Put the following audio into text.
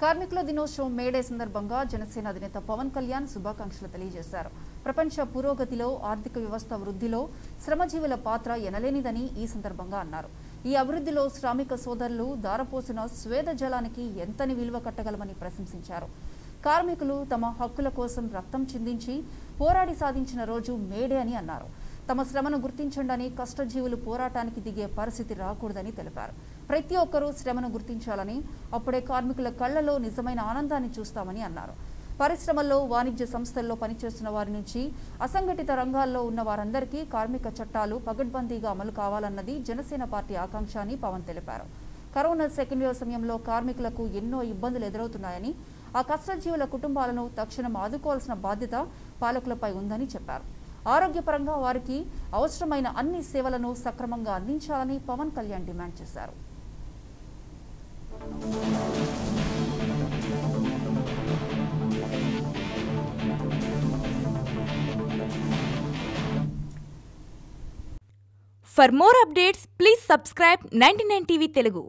కార్మికుల దినోత్సవం మేడే సందర్భంగా జనసేన అధినేత పవన్ కళ్యాణ్ శుభాకాంక్షలు తెలియజేశారు. ప్రపంచ పురోగతిలో ఆర్థిక వ్యవస్థ వృద్ధిలో శ్రమజీవుల పాత్ర ఎనలేనిదని ఈ సందర్భంగా అన్నారు. ఈ అభివృద్ధిలో శ్రామిక సోదరులు దారపోసిన స్వేద జలానికి ఎంతని విలువ కట్టగలమని ప్రశంసించారు. కార్మికులు తమ హక్కుల కోసం రక్తం చిందించి పోరాడి సాధించిన రోజు మేడే అని అన్నారు. తమ శ్రమను గుర్తించండి కష్టజీవులు పోరాటానికి దిగే పరిస్థితి రాకూడదని తెలిపారు. ప్రతి ఒక్కరూ శ్రమను గుర్తించాలని అప్పుడే కార్మికుల కళ్ళలో నిజమైన ఆనందాన్ని చూస్తామని అన్నారు. పరిశ్రమల్లో వాణిజ్య సంస్థల్లో పనిచేస్తున్న వారి నుంచి అసంఘటిత రంగాల్లో ఉన్న వారందరికీ కార్మిక చట్టాలు పగడ్బందీగా అమలు కావాలన్నది జనసేన పార్టీ ఆకాంక్ష అని పవన్ తెలిపారు. కరోనా సెకండ్ వేవ్ సమయంలో కార్మికులకు ఎన్నో ఇబ్బందులు ఎదురవుతున్నాయని ఆ కష్టజీవుల కుటుంబాలను తక్షణం ఆదుకోవాల్సిన బాధ్యత పాలకులపై ఉందని చెప్పారు. ఆరోగ్యపరంగా వారికి అవసరమైన అన్ని సేవలను సక్రమంగా అందించాలని పవన్ కళ్యాణ్ డిమాండ్ చేశారు. For more updates, please subscribe 99TV Telugu.